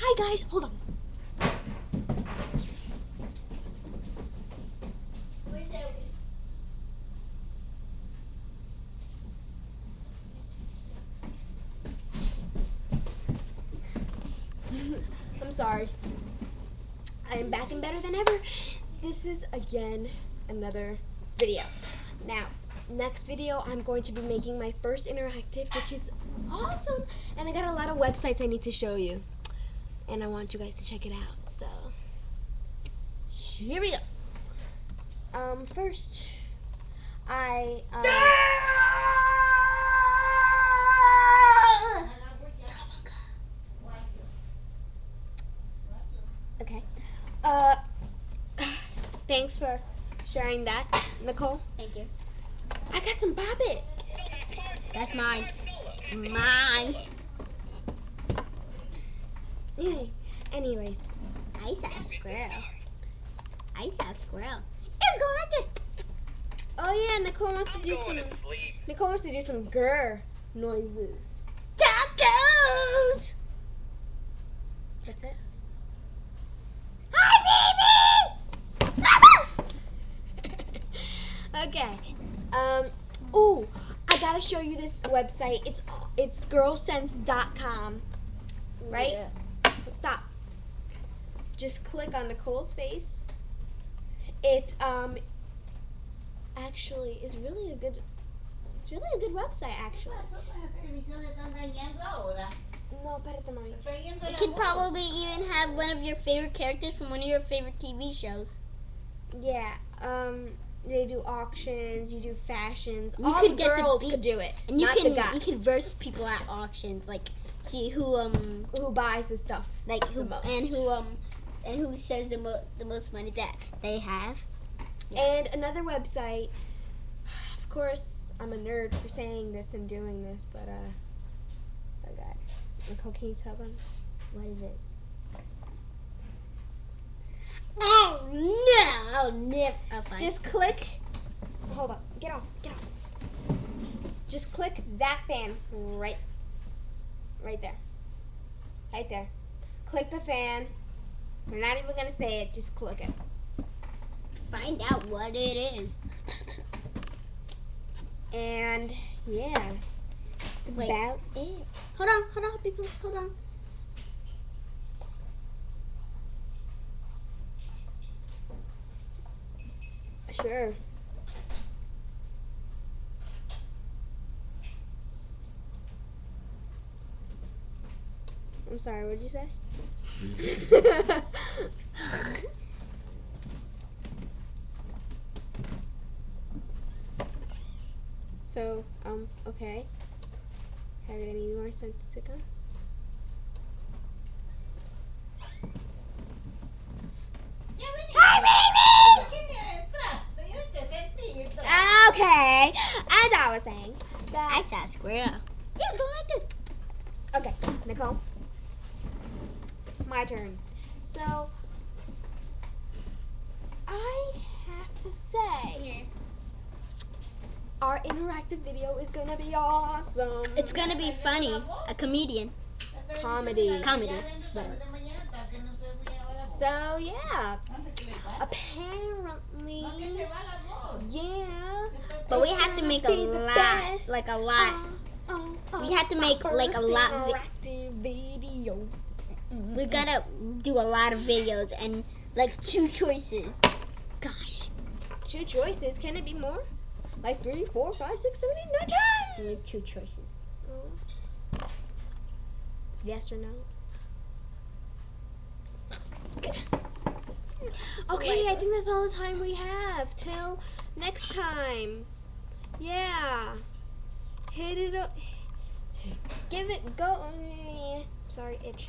Hi guys, hold on. I'm sorry. I'm back and better than ever. This is again another video. Now, next video I'm going to be making my first interactive, which is awesome. And I got a lot of websites I need to show you. And I want you guys to check it out. So, here we go. Um, first, I. Um, Okay. Uh, thanks for sharing that, Nicole. Thank you. I got some Bobbit. That's mine. Mine. Anyways, I saw a squirrel. I saw a squirrel. It was going like this. oh yeah, Nicole wants to I'm do some. to. Nicole wants to do some grr noises. Tacos! That's it. Hi, baby! okay. Um. Ooh, I gotta show you this website. It's it's girlsense.com. Right? Yeah. Stop. Just click on Nicole's face. It um actually is really a good it's really a good website actually. No. It could probably even have one of your favorite characters from one of your favorite TV shows. Yeah. Um they do auctions, you do fashions. You All could the get to girls could do it. And you can you can verse people at auctions, like see who um who buys the stuff. like who The most. and who um and who says the mo- the most money that they have. Yeah. And another website, of course, I'm a nerd for saying this and doing this, but uh, oh god, Nicole, can you tell them? What is it? Oh no! Oh nip! Fine. Just click. Hold up. Get off. Get off. Just click that fan right, right there. Right there. Click the fan. We're not even gonna say it. Just click it. find out what it is. And yeah, it's Wait. about it. Hold on. Hold on, people. Hold on. Sure. I'm sorry, what did you say? so, um, okay. Have any more sense to come? Okay, as I was saying. I saw a squirrel. Yeah, it's going like this. Okay, Nicole. My turn. So, I have to say, our interactive video is gonna be awesome. It's gonna be funny. A comedian. comedy. Comedy. So yeah, apparently, yeah. But we have to make a lot, best. like a lot. Uh, uh, We have to make, like, a lot of interactive. We gotta do a lot of videos and like two choices. Gosh, Two choices. Can it be more? Like three, four, five, six, seven, eight, nine, ten. we have two choices. Yes or no? So, Okay, like- I think that's all the time we have. Till next time. Yeah. Hit it up. Give it go. eh, Sorry, itch.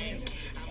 your hair.